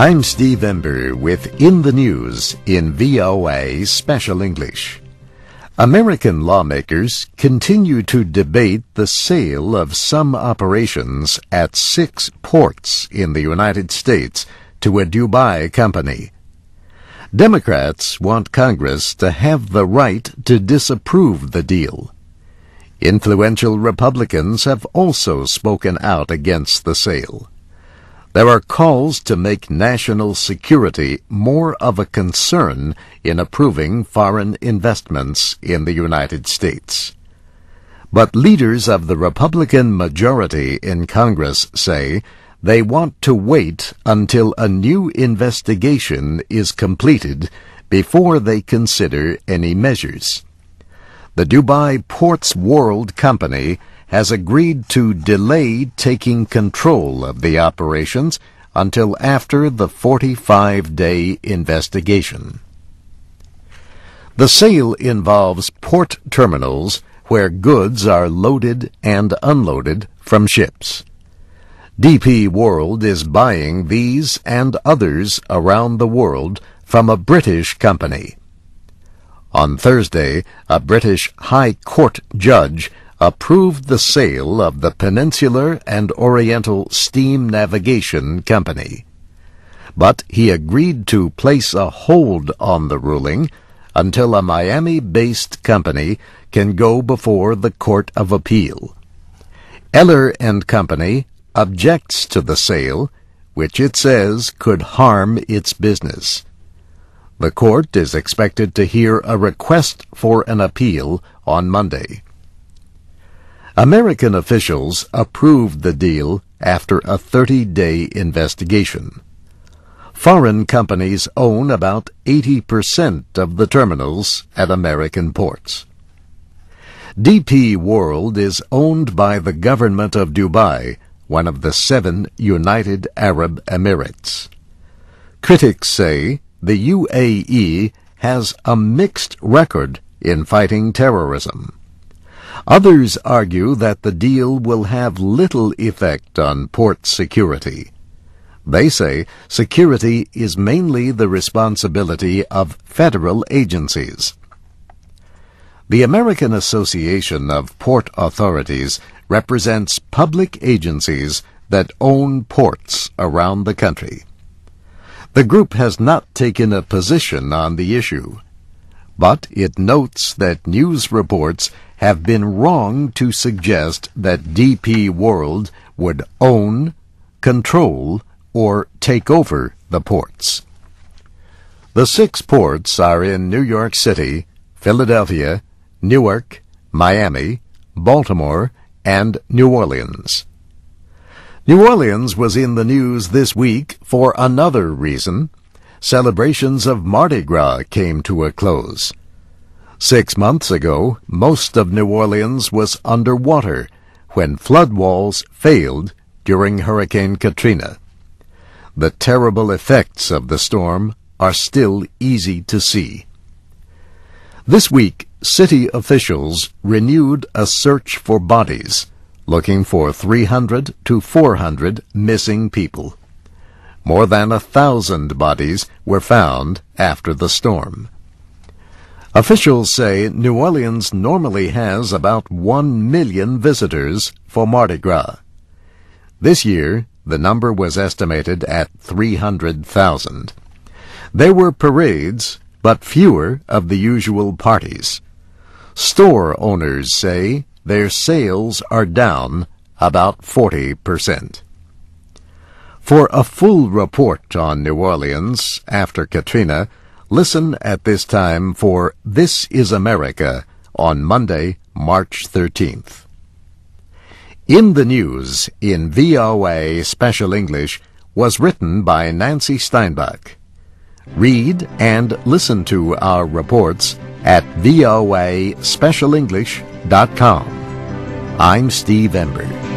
I'm Steve Ember with In the News in VOA Special English. American lawmakers continue to debate the sale of some operations at six ports in the United States to a Dubai company. Democrats want Congress to have the right to disapprove the deal. Influential Republicans have also spoken out against the sale. There are calls to make national security more of a concern in approving foreign investments in the United States. But leaders of the Republican majority in Congress say they want to wait until a new investigation is completed before they consider any measures. The Dubai Ports World Company has agreed to delay taking control of the operations until after the 45-day investigation. The sale involves port terminals where goods are loaded and unloaded from ships. DP World is buying these and others around the world from a British company. On Thursday, a British High Court judge approved the sale of the Peninsular and Oriental Steam Navigation Company. But he agreed to place a hold on the ruling until a Miami-based company can go before the Court of Appeal. Eller and Company objects to the sale, which it says could harm its business. The court is expected to hear a request for an appeal on Monday. American officials approved the deal after a 30-day investigation. Foreign companies own about 80% of the terminals at American ports. DP World is owned by the government of Dubai, one of the seven United Arab Emirates. Critics say the UAE has a mixed record in fighting terrorism. Others argue that the deal will have little effect on port security. They say security is mainly the responsibility of federal agencies. The American Association of Port Authorities represents public agencies that own ports around the country. The group has not taken a position on the issue, but it notes that news reports have been wrong to suggest that DP World would own, control, or take over the ports. The six ports are in New York City, Philadelphia, Newark, Miami, Baltimore, and New Orleans. New Orleans was in the news this week for another reason. Celebrations of Mardi Gras came to a close. Six months ago, most of New Orleans was underwater when flood walls failed during Hurricane Katrina. The terrible effects of the storm are still easy to see. This week, city officials renewed a search for bodies, looking for 300 to 400 missing people. More than a thousand bodies were found after the storm. Officials say New Orleans normally has about 1 million visitors for Mardi Gras. This year, the number was estimated at 300,000. There were parades, but fewer of the usual parties. Store owners say their sales are down about 40%. For a full report on New Orleans after Katrina, Listen at this time for This is America on Monday, March 13th. In the News in VOA Special English was written by Nancy Steinbach. Read and listen to our reports at voaspecialenglish.com. I'm Steve Ember.